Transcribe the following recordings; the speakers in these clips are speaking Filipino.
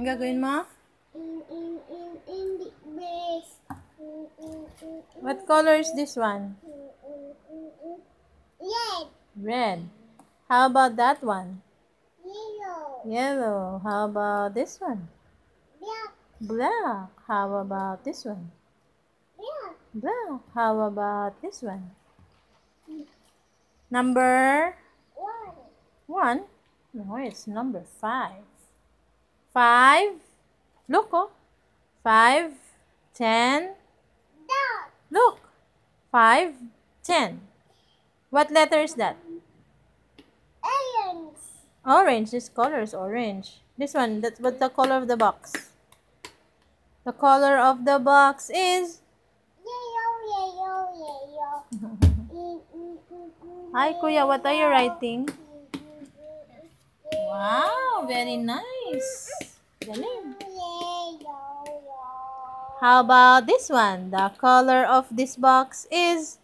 Ang gagawin mo? In, in, in, in the base. In, in, in, in, What color is this one? in, in, in, in. Red. Red. How about that one? Yellow. Yellow. How about this one? Black. Black. How about this one? Black. Black. How about this one? Hmm. Number One. one? No, it's number five. Five. Look, oh. Five, ten. Look. Five, ten. What letter is that? Orange. Orange. This color is orange. This one, that's what the color of the box. The color of the box is. Yellow, yellow, Hi, Kuya. What are you writing? Wow, very nice. Galing. How about this one? The color of this box is.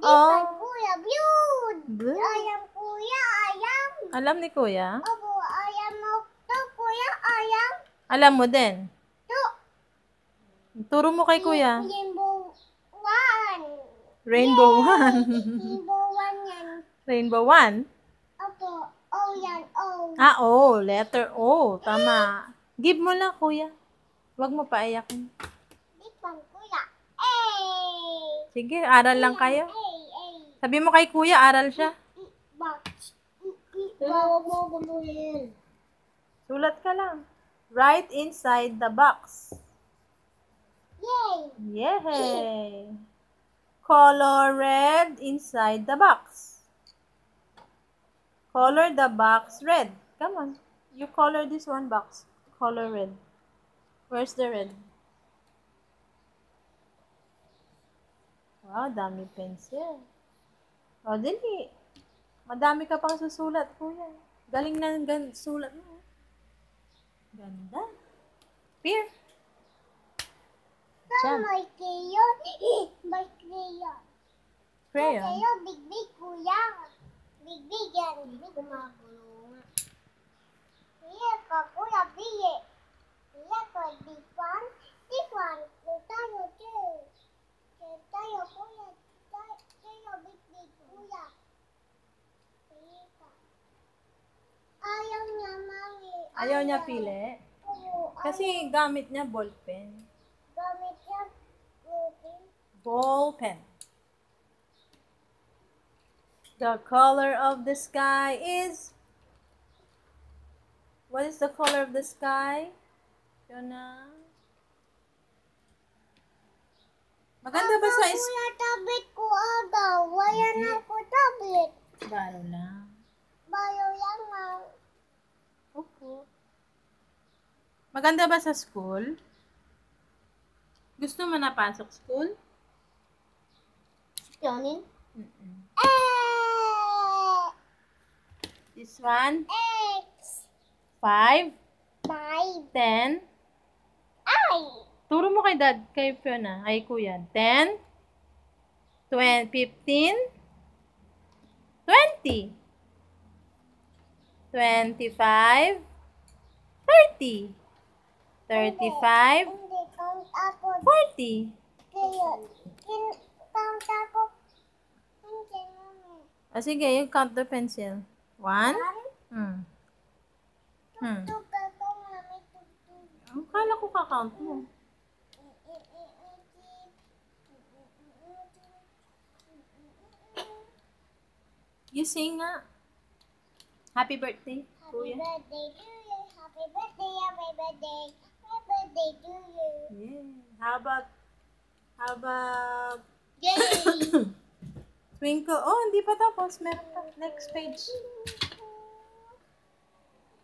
Oh. kuya? Blue. Ayam, kuya. Ayam. Alam ni Kuya? Opo, ayam mo. To, kuya. Ayam. Alam mo din. To. Turo mo kay Kuya. One. Rainbow one. Rainbow one yan. Rainbow one? Opo. O yan. O. Ah, O. Letter O. Tama. Give mo lang, Kuya. Huwag mo paiyakin. Di ba, kuya? A. Sige, aral lang kayo. Sabi mo kay Kuya, aral siya. Huwag mo guluhin. Sulat ka lang. Write inside the box. Yay! Yay! Color red inside the box. Color the box red. Come on. You color this one box. Color red. Where's the red? Wow, dami pencil. O, dali. Madami ka pang susulat, kuya. Galing na gan- sulat mo. Ganda. Here. Diyan. may crayon? May crayon. Crayon. Crayon, big big kuya. Big big yan. Big gumagulo nga. Iya ka kuya, big. Iya ka big one. Big one. Tayo too. Tayo kuya. Tayo tayo big big kuya. Ayaw niya mami. Ayaw niya pili. Kasi gamit niya ballpen. Ball pen. The color of the sky is. What is the color of the sky? Fiona? Maganda ba sa is... Kuya, tablet ko agaw. Wala na ako tablet. Baro lang. Bayo lang ang Opo. Maganda ba sa school? Gusto mo na pasok school? Yanin? Mm-mm. Eh! This one, X. five, Five. ten. Ay! Turo mo kay dad, kay Fiona, ay kuya. 10, 20, 15, 20, 25, 30, 35, Hindi, count ako. 40. Kaya, kin, count ako. Hindi, mami. Ah, sige, you count the pencil. One. Hmm. Hmm. Ang kala ko kakount mo. You sing nga. Happy birthday, Happy kuya. birthday to you. Happy birthday, happy birthday. Happy birthday to you. Yeah. How about, how about Yay! twinkle? Oh, hindi pa tapos. Meron pa. Next page.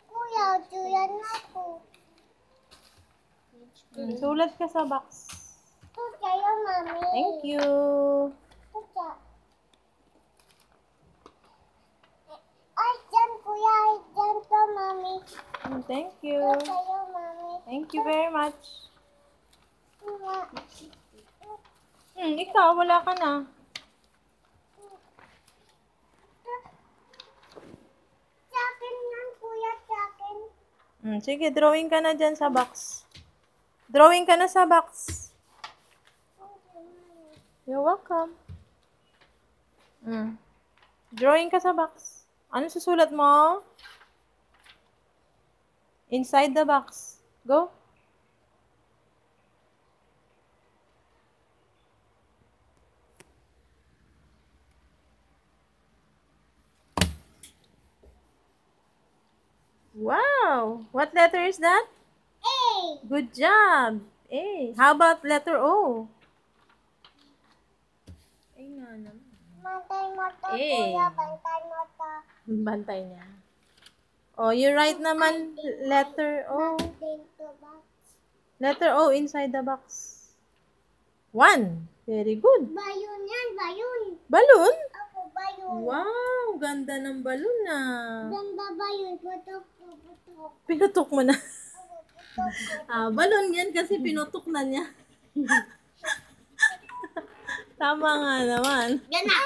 Kuya, tuyan ako. Hmm, Sulat ka sa box. Yung mami. Thank you. Kuya. Ay, dyan, kuya. Ay, dyan to, mami. Hmm, Thank you. Yung mami. Thank you very much. Hmm, ikaw, wala ka na. Hmm, sige, drawing ka na dyan sa box. Drawing ka na sa box. You're welcome. Hmm. Drawing ka sa box. Ano susulat mo? Inside the box. Go. Wow! What letter is that? A. Good job. A. How about letter O? Ay nga naman. Bantay mo to, A. kuya. Bantay mo to. Bantay niya. Oh, you write naman letter O. Letter O inside the box. One. Very good. Bayon yan, bayon. Balloon? Ako, bayon. Wow, ganda ng balloon na. Ganda bayon. Putok, putok. Pinutok mo na. Ah, balon yan kasi pinutok na niya. Tama nga naman. Yan na.